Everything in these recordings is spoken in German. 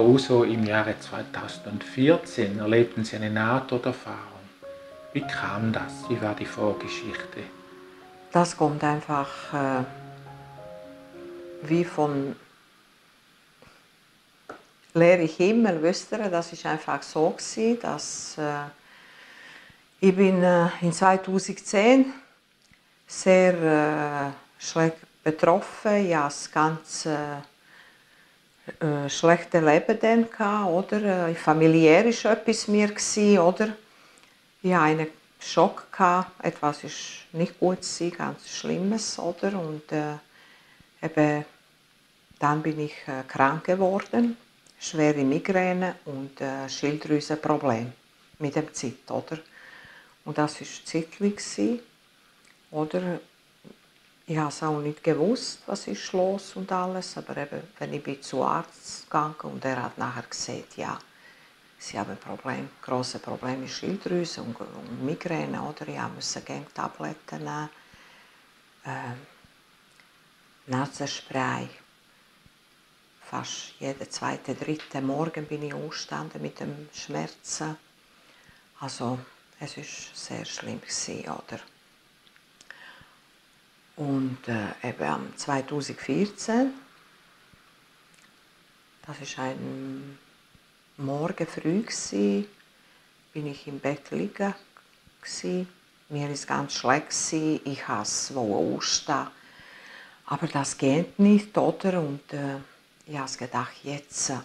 Uso, im Jahre 2014 erlebten Sie eine Nahtoderfahrung. Wie kam das? Wie war die Vorgeschichte? Das kommt einfach äh, wie von leere Himmel, wisst ihr, das ist einfach so gewesen, dass äh, ich bin äh, in 2010 sehr äh, schlecht betroffen, ich hatte ganz äh, schlechte Leben dann gehabt, oder? Äh, familiär ist etwas mir gewesen, oder? Ich hatte einen Schock gehabt, etwas ist nicht gut gewesen, ganz Schlimmes, oder? Und äh, eben dann bin ich äh, krank geworden. Schwere Migräne und äh, Schilddrüsenproblem mit dem Zeit, oder? Und das war zeitlich, oder? Ich habe es auch nicht gewusst, was ist los und alles, aber eben, wenn ich bin zu Arzt gegangen und er hat nachher gesagt, ja, sie haben ein Problem, große Probleme Schilddrüse und, und Migräne, oder? Ich musste gerne Tabletten nehmen, äh, Nasenspray fast jeden zweiten, dritten Morgen bin ich aufgestanden mit dem Schmerzen. Also es war sehr schlimm, gewesen, oder? Und äh, eben 2014, das war ein Morgen früh, gewesen, bin ich im Bett liegen. Gewesen. Mir es ganz schlecht, gewesen. ich wollte aufstehen. Aber das geht nicht, oder? Und, äh, ich habe gedacht, jetzt, äh,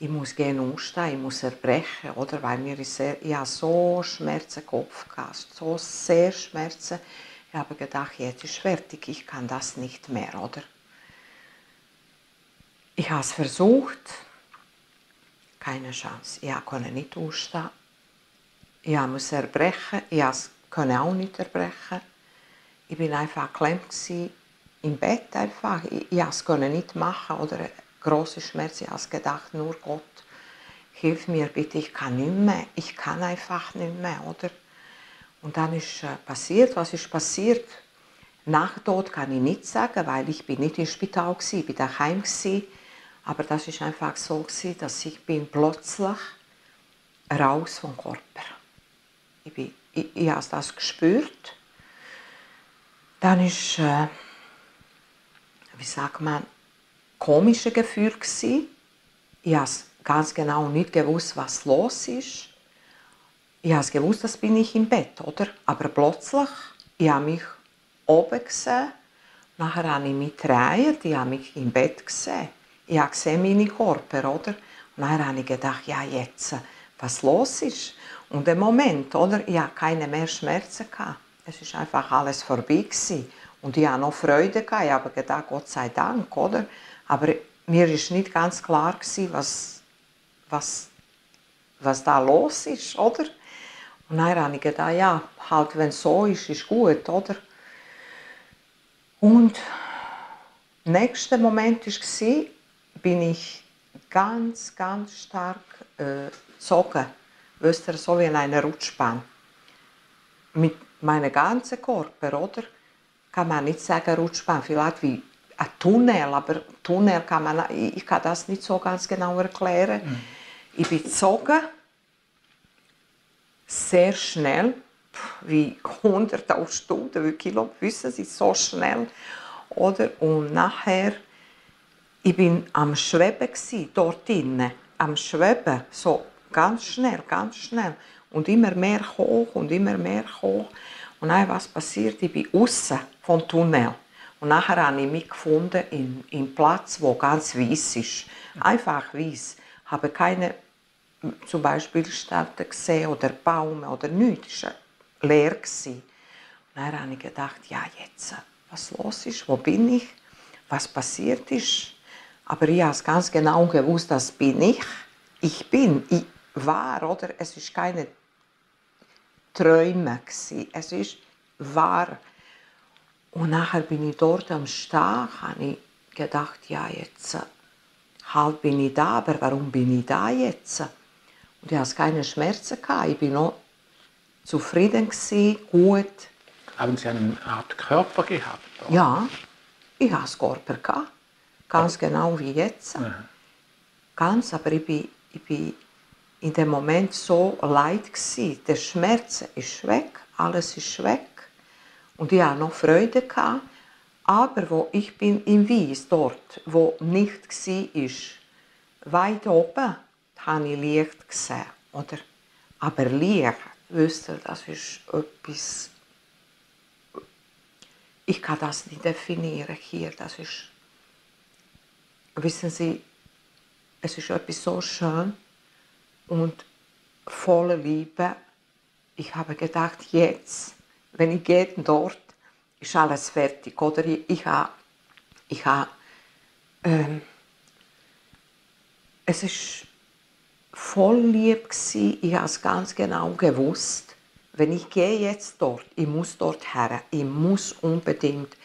ich muss gehen aufstehen, ich muss erbrechen, oder? Weil mir ist sehr, ich so Schmerzen im Kopf gehabt, so sehr Schmerzen. Ich habe gedacht, jetzt ist fertig, ich kann das nicht mehr, oder? Ich habe es versucht, keine Chance. Ich konnte nicht aufstehen. Ich musste erbrechen, ich konnte auch nicht erbrechen. Ich bin einfach geklemmt im Bett einfach. Ich, konnte es nicht machen oder große Schmerzen. Ich habe gedacht, nur Gott, hilf mir bitte, ich kann nicht mehr, ich kann einfach nicht mehr, oder? Und dann ist äh, passiert, was ist passiert? Nach Tod kann ich nicht sagen, weil ich bin nicht im Spital war, ich bin daheim gewesen. Aber das ist einfach so dass ich bin plötzlich raus vom Körper. Ich, bin, ich, ich habe das gespürt. Dann ist, äh, wie sagt man, komische Gefühl. Ich habe ganz genau nicht gewusst, was los ist. Ich habe gewusst, das bin ich im Bett, oder? Aber plötzlich, ich habe mich oben gesehen, nachher habe ich mich gedreht, ich habe mich im Bett gesehen. Ich habe gesehen meine Körper, oder? Und nachher habe ich gedacht, ja jetzt, was los ist. Und im Moment, oder? Ich hatte keine mehr Schmerzen. Gehabt. Es war einfach alles vorbei. Gewesen. Und ich hatte noch Freude. Gehabt. Ich habe gedacht, Gott sei Dank, oder? Aber mir ist nicht ganz klar gewesen, was, was, was da los ist, oder? Und dann habe ich gedacht, ja, halt, wenn es so ist, ist gut, oder? Und der nächste Moment war, bin ich ganz, ganz stark äh, gezogen. Wisst ihr, so wie in einer Rutschbahn. Mit meinem ganzen Körper, oder? Kann man nicht sagen Rutschbahn, vielleicht wie ein Tunnel, aber Tunnel kann man, ich kann das nicht so ganz genau erklären. Mhm. Ich bin gezogen, sehr schnell, wie 100 auf Stunde, wie Kilo, wissen Sie, so schnell. Oder? Und nachher, ich bin am Schweben gewesen, dort drinnen, am Schweben, so ganz schnell, ganz schnell. Und immer mehr hoch und immer mehr hoch. Und dann, was passiert? Ich bin außen vom Tunnel. Und nachher habe ich mich gefunden in, in Platz, wo ganz weiß ist. Einfach weiß. Habe keine zum Beispiel Städte gesehen oder Bäume oder nichts. Es war leer. Und dann habe ich gedacht, ja jetzt, was los ist, wo bin ich, was passiert ist. Aber ich habe ganz genau gewusst, das bin ich. Ich bin, ich war, oder? Es ist keine Träume. Es ist wahr. Und nachher bin ich dort am Stag, habe ich gedacht, ja, jetzt halt bin ich da, aber warum bin ich da jetzt? Und ich hatte keine Schmerzen, gehabt. ich war noch zufrieden, gewesen, gut. Haben Sie eine Art Körper gehabt? Oder? Ja, ich hatte einen Körper, gehabt. ganz genau wie jetzt. Mhm. ganz, aber ich bin, ich bin in dem Moment so leid gewesen. Der Schmerz ist weg, alles ist weg und ich hatte noch Freude gehabt. Aber wo ich bin in Wies, dort, wo nicht war, weit oben, habe ich Licht gesehen. Oder? Aber Licht, wisst ihr, das ist etwas, ich kann das nicht definieren hier. Das ist, wissen Sie, es ist etwas so schön und voller Liebe. Ich habe gedacht, jetzt, wenn ich gehe dort, ist alles fertig. Oder ich, habe, ich habe ähm, es ist voll lieb gewesen. Ich habe es ganz genau gewusst. Wenn ich gehe jetzt dort, ich muss dort her, ich muss unbedingt.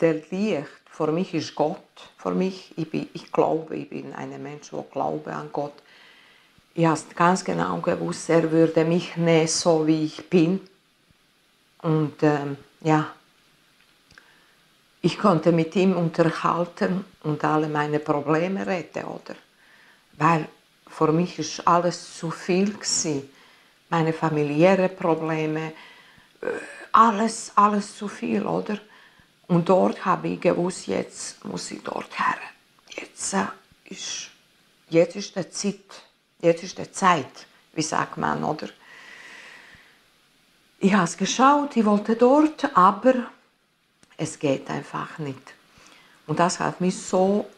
Der Licht, für mich ist Gott, für mich, ich, bin, ich glaube, ich bin ein Mensch, der glaube an Gott. Ich habe ganz genau gewusst, er würde mich nehmen, so wie ich bin. Und ähm, ja, ich konnte mit ihm unterhalten und alle meine Probleme retten, oder? Weil für mich ist alles zu viel gewesen. Meine familiären Probleme, äh, alles, alles zu viel, oder? Und dort habe ich gewusst, jetzt muss ich dort her. Jetzt äh, ist, jetzt ist die Zeit, jetzt ist die Zeit, wie sagt man, oder? Ich habe es geschaut, ich wollte dort, aber es geht einfach nicht. Und das hat mich so,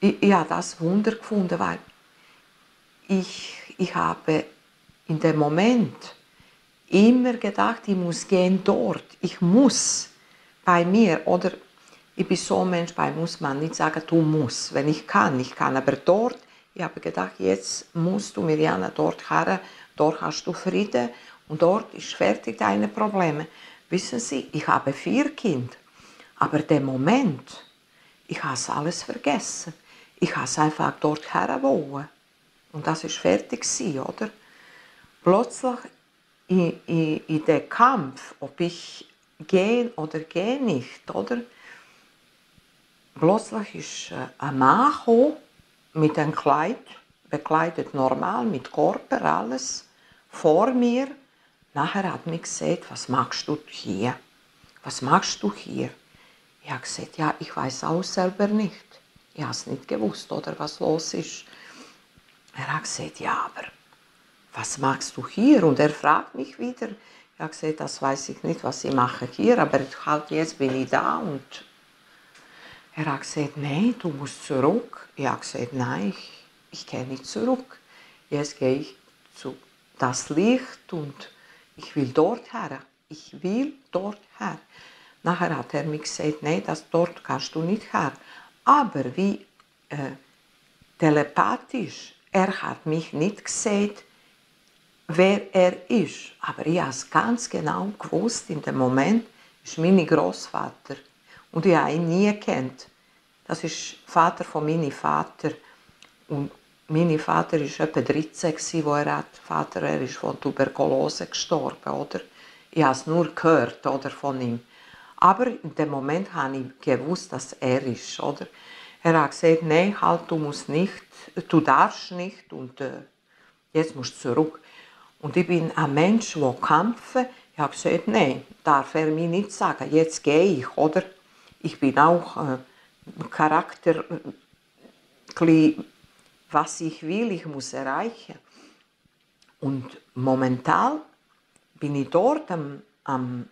ich, ich habe das Wunder gefunden, weil ich, ich habe in dem Moment immer gedacht, ich muss gehen dort, ich muss bei mir oder ich bin so ein Mensch, bei muss man nicht sagen, du musst, wenn ich kann, ich kann, aber dort, ich habe gedacht, jetzt musst du Mirjana dort her, dort hast du Frieden und dort ist fertig deine Probleme. Wissen Sie, ich habe vier Kinder, aber der Moment, ich habe alles vergessen. Ich habe einfach dort herwohnen. Und das ist fertig oder? Plötzlich in, in, in den Kampf, ob ich gehe oder gehe nicht, oder? Plötzlich ist äh, ein Mann mit einem Kleid, bekleidet normal, mit Körper, alles, vor mir, Nachher hat mich gesagt, was machst du hier? Was machst du hier? Ich habe gesagt, ja, ich weiß auch selber nicht. Ich habe es nicht gewusst, oder was los ist. Er hat gesagt, ja, aber was machst du hier? Und er fragt mich wieder. Ich habe gesagt, das weiß ich nicht, was ich mache hier, aber halt jetzt bin ich da und er hat gesagt, nein, du musst zurück. Ich habe gesagt, nein, ich, ich gehe nicht zurück. Jetzt gehe ich zu das Licht und ich will dort her. Ich will dort her. Nachher hat er mir gesagt, nein, das dort kannst du nicht her. Aber wie äh, telepathisch, er hat mich nicht gesagt, wer er ist. Aber ich habe es ganz genau gewusst, in dem Moment ist mein Großvater. Und ich habe ihn nie kennt. Das ist Vater von meinem Vater. Und mein Vater war etwa 13, als er hat. Vater er ist von Tuberkulose gestorben, oder? Ich habe es nur gehört oder, von ihm. Aber in dem Moment habe ich gewusst, dass er ist, oder? Er hat gesagt, nein, halt, du musst nicht, du darfst nicht und äh, jetzt musst du zurück. Und ich bin ein Mensch, der kämpft. Ich habe gesagt, nein, darf er mir nicht sagen, jetzt gehe ich, oder? Ich bin auch äh, Charakter, äh, was ich will, ich muss erreichen. Und momentan bin ich dort am, am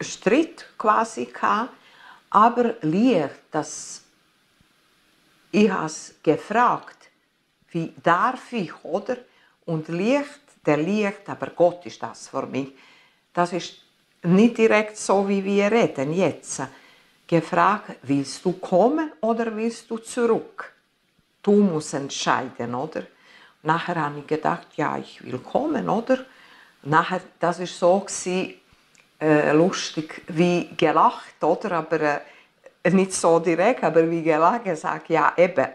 Stritt quasi gehabt, aber Licht, das ich habe gefragt, wie darf ich, oder? Und Licht, der Licht, aber Gott ist das für mich. Das ist nicht direkt so, wie wir reden jetzt. Gefragt, willst du kommen oder willst du zurück? du musst entscheiden, oder? Nachher habe ich gedacht, ja, ich will kommen, oder? Nachher, das war so äh, lustig, wie gelacht, oder? Aber äh, nicht so direkt, aber wie gelacht, sage, ja, eben,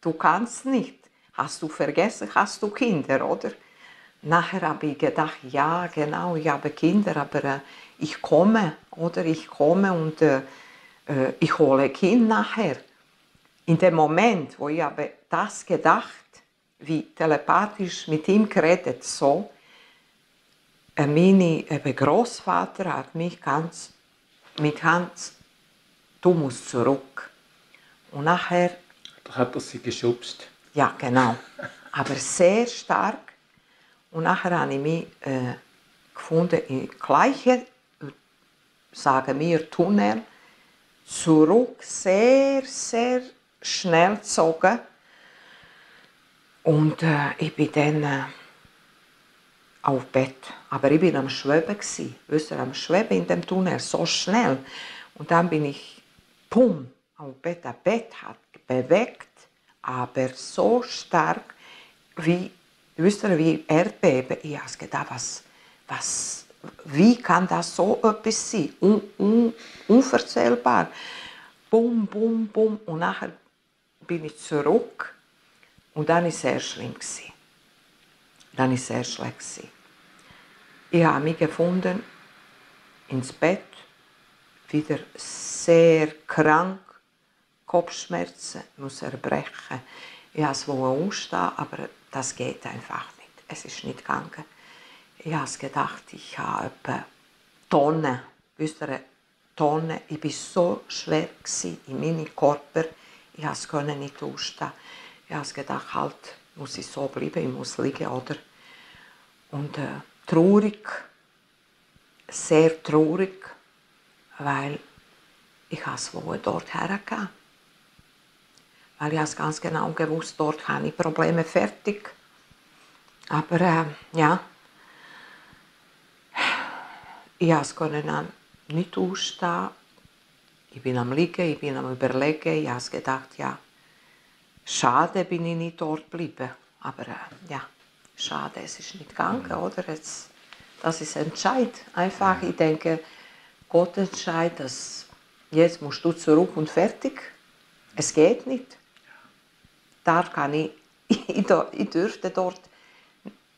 du kannst nicht. Hast du vergessen, hast du Kinder, oder? Nachher habe ich gedacht, ja, genau, ich habe Kinder, aber äh, ich komme, oder? Ich komme und äh, äh ich hole Kind nachher in dem Moment, wo ich habe das gedacht, wie telepathisch mit ihm geredet, so, äh, meine äh, Großvater hat mich ganz mit Hand, du musst zurück. Und nachher. Da hat er sie geschubst. Ja, genau. Aber sehr stark. Und nachher habe ich mich äh, gefunden, im gleichen, sagen wir, Tunnel, zurück, sehr, sehr schnell gezogen. Und äh, ich bin dann äh, auf Bett. Aber ich bin am Schweben gsi, am Schweben in dem Tunnel, so schnell. Und dann bin ich, pum, auf Bett. Das Bett hat bewegt, aber so stark wie, wisst ihr, wie Erdbeben. Ich habe gedacht, was, was, wie kann das so etwas sein? Un, un, unverzählbar. Bum, bum, bum. Und nachher bin ich zurück. Und dann war es sehr schlimm. Dann es sehr schlecht. Ich habe mich gefunden ins Bett, wieder sehr krank, Kopfschmerzen, muss erbrechen. Ich wollte es aufstehen, aber das geht einfach nicht. Es ist nicht gegangen. Ich habe gedacht, ich habe etwa Tonnen, wisst ihr, Tonnen. Ich war so schwer in meinem Körper, ich konnte nicht aufstehen. Ich habe gedacht, halt, muss ich so bleiben, ich muss liegen, oder? Und äh, traurig, sehr traurig, weil ich es dort hergegeben Weil ich ganz genau gewusst, dort habe ich Probleme fertig. Aber äh, ja, ich konnte nicht ausstehen. Ich bin am Liegen, ich bin am Überlegen. Ich habe gedacht, ja, schade bin ich nicht dort geblieben. Aber äh, ja schade, es ist nicht gegangen, oder? Jetzt, das ist Entscheid. Einfach, ich denke, Gott entscheidet, dass jetzt musst du zurück und fertig. Es geht nicht. Da kann ich, ich, ich dürfte dort,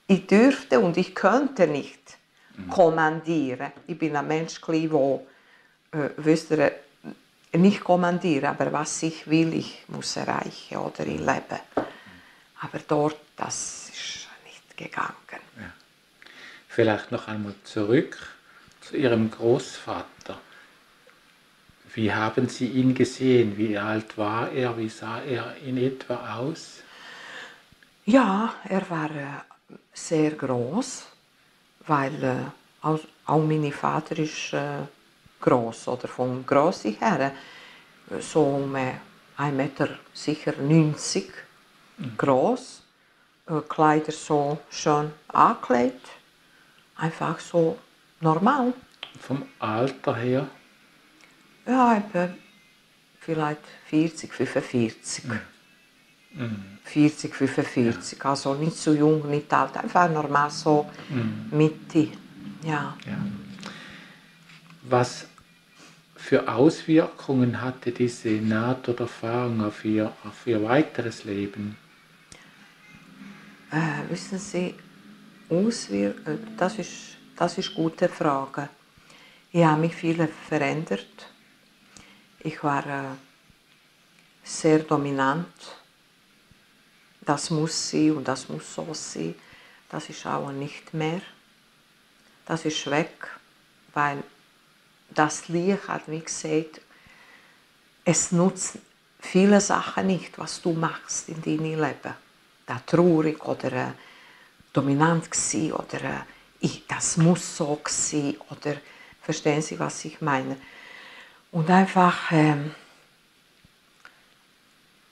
ich dürfte und ich könnte nicht kommandieren. Ich bin ein Mensch, der, äh, wisst ihr, nicht kommandieren, aber was ich will, ich muss erreichen oder im Leben. Aber dort, das ist gegangen. Ja. Vielleicht noch einmal zurück zu Ihrem Großvater. Wie haben Sie ihn gesehen? Wie alt war er? Wie sah er in etwa aus? Ja, er war äh, sehr groß, weil äh, auch, auch mein Vater ist äh, groß oder von Größe her so um äh, 1 Meter sicher 90 mhm. groß Kleider so schön angekleidet. Einfach so normal. Vom Alter her? Ja, etwa vielleicht 40, 45. Mhm. 40, 45. Ja. Also nicht zu jung, nicht alt. Einfach normal so mhm. Mitte. Ja. ja. Was für Auswirkungen hatte diese Nahtoderfahrung auf ihr, auf ihr weiteres Leben? Äh, wissen Sie, Auswirkungen, äh, das ist, das ist eine gute Frage. Ich habe mich viel verändert. Ich war äh, sehr dominant. Das muss sein und das muss so sein. Das ist auch nicht mehr. Das ist weg, weil das Licht hat mir gesagt, es nutzt viele Sachen nicht, was du machst in deinem Leben da traurig oder äh, dominant gsi oder äh, ich, das muss so sein oder verstehen Sie, was ich meine? Und einfach ähm,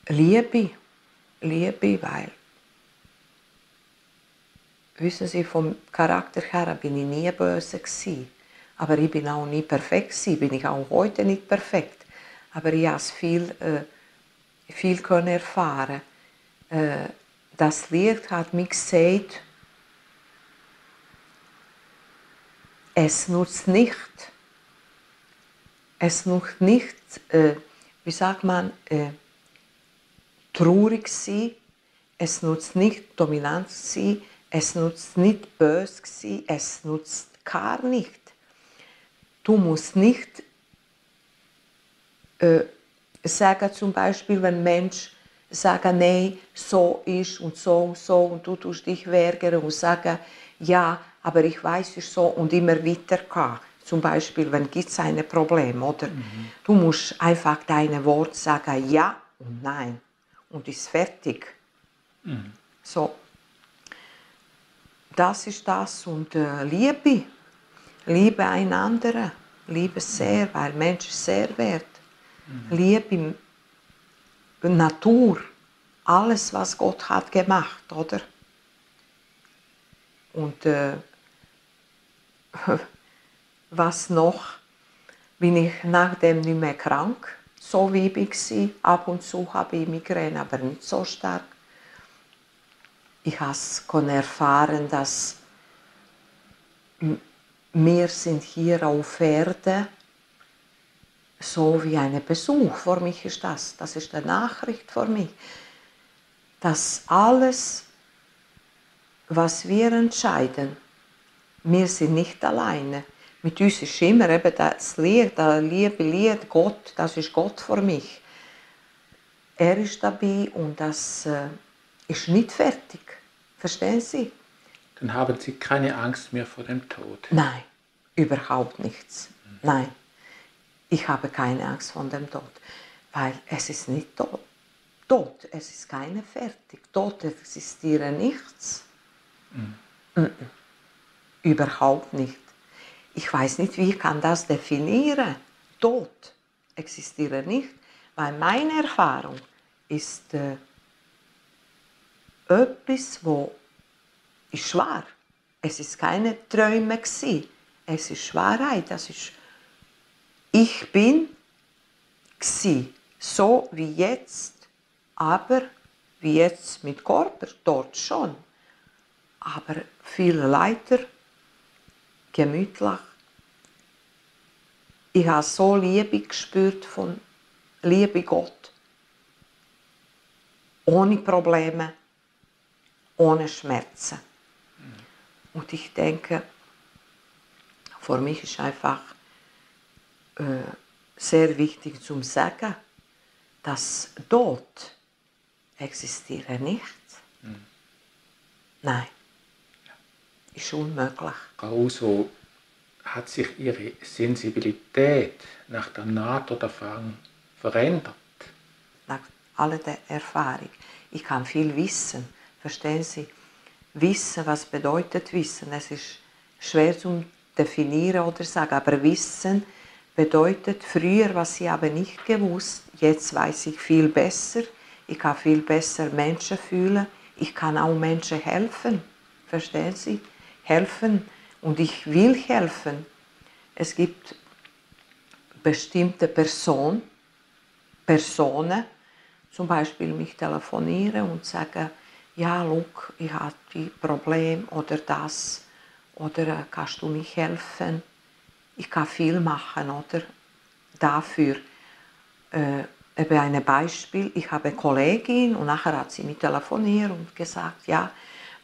Liebe, Liebe, weil wissen Sie, vom Charakter her bin ich nie böse gewesen. aber ich bin auch nie perfekt gewesen, bin ich auch heute nicht perfekt, aber ich habe viel, äh, viel können erfahren. Äh, das Licht hat mich gesagt, es nutzt nicht, es nutzt nicht, äh, wie sagt man, äh, traurig sein, es nutzt nicht dominant sein, es nutzt nicht böse sein, es nutzt gar nicht. Du musst nicht äh, sagen zum Beispiel, wenn Mensch sagen, nein, so ist und so und so und du tust dich weigern und sagen, ja, aber ich weiß es so und immer weitergehen. Zum Beispiel, wenn es ein Problem oder mhm. du musst einfach deine Worte sagen, ja und nein und ist fertig. Mhm. So, das ist das und äh, Liebe, Liebe einander, Liebe sehr, weil Mensch ist sehr wert. Mhm. Liebe Natur, alles, was Gott hat gemacht, oder? Und äh, was noch, bin ich nachdem nicht mehr krank, so wie ich war. Ab und zu habe ich Migräne, aber nicht so stark. Ich konnte erfahren, dass wir sind hier auf Erde so wie ein Besuch. Für mich ist das. Das ist eine Nachricht für mich. Dass alles, was wir entscheiden, wir sind nicht alleine. Mit uns ist immer eben das Lied, das liebe Lied, Gott, das ist Gott für mich. Er ist dabei und das äh, ist nicht fertig. Verstehen Sie? Dann haben Sie keine Angst mehr vor dem Tod. Nein, überhaupt nichts. Nein ich habe keine Angst vor dem Tod, weil es ist nicht tot. Tod, es ist keine fertig. Tod existiert nichts. Mhm. Mhm. Überhaupt nicht. Ich weiß nicht, wie ich kann das definieren. Tod existiert nicht, weil meine Erfahrung ist äh, etwas, wo ist wahr. Es ist keine Träume gewesen. Es ist Wahrheit. Das ist ich bin gsi, so wie jetzt, aber wie jetzt mit Körper, dort schon. Aber viel leiter, gemütlich. Ich habe so Liebe gespürt von Liebe Gott. Ohne Probleme, ohne Schmerzen. Und ich denke, für mich ist einfach sehr wichtig zu sagen, dass dort existiert nicht. Mhm. Nein, ist unmöglich. Also hat sich Ihre Sensibilität nach der NATO-Erfahrung verändert? Nach all der Erfahrung. Ich kann viel wissen, verstehen Sie? Wissen, was bedeutet Wissen? Es ist schwer zu definieren oder sagen, aber Wissen bedeutet, früher, was ich aber nicht gewusst, jetzt weiß ich viel besser, ich kann viel besser Menschen fühlen, ich kann auch Menschen helfen, verstehen Sie? Helfen und ich will helfen. Es gibt bestimmte Person, Personen, zum Beispiel mich telefonieren und sagen, ja, look, ich habe ein Problem oder das, oder äh, kannst du mich helfen? Ich kann viel machen, oder? Dafür. Äh, eben ein Beispiel, ich habe eine Kollegin und nachher hat sie mich telefoniert und gesagt, ja,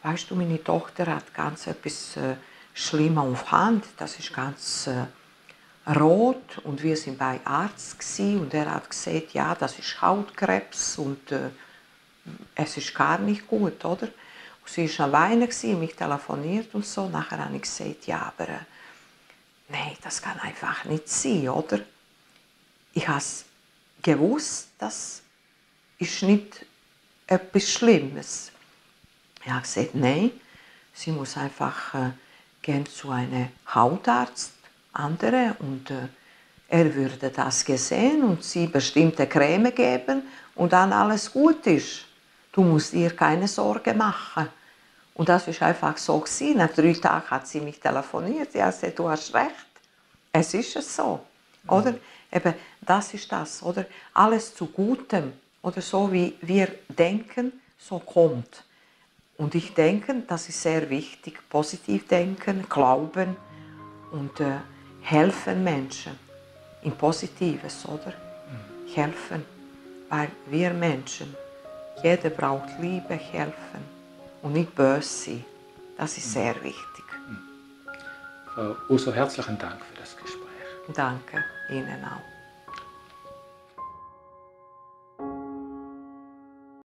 weißt du, meine Tochter hat ganz etwas äh, Schlimmes auf Hand, das ist ganz äh, rot und wir sind bei Arzt gewesen, und er hat gesagt, ja, das ist Hautkrebs und äh, es ist gar nicht gut, oder? Und sie war am Weinen, gewesen, mich telefoniert und so, nachher habe ich gesagt, ja, aber äh, nein, das kann einfach nicht sein, oder? Ich habe gewusst, das ist nicht etwas Schlimmes. Ich habe gesagt, nein, sie muss einfach äh, gehen zu einem Hautarzt, andere, und äh, er würde das gesehen und sie bestimmte Creme geben und dann alles gut ist. Du musst dir keine Sorge machen. Und das ist einfach so gewesen. Nach drei Tagen hat sie mich telefoniert. Sie hat du hast recht. Es ist es so. Oder? Eben, das ist das. Oder? Alles zu Gutem. Oder so wie wir denken, so kommt. Und ich denke, das ist sehr wichtig. Positiv denken, glauben und äh, helfen Menschen. Im Positives, oder? Mhm. Helfen. Weil wir Menschen, jeder braucht Liebe, helfen und nicht böse sein. Das ist sehr wichtig. Frau Uso, herzlichen Dank für das Gespräch. Danke Ihnen auch.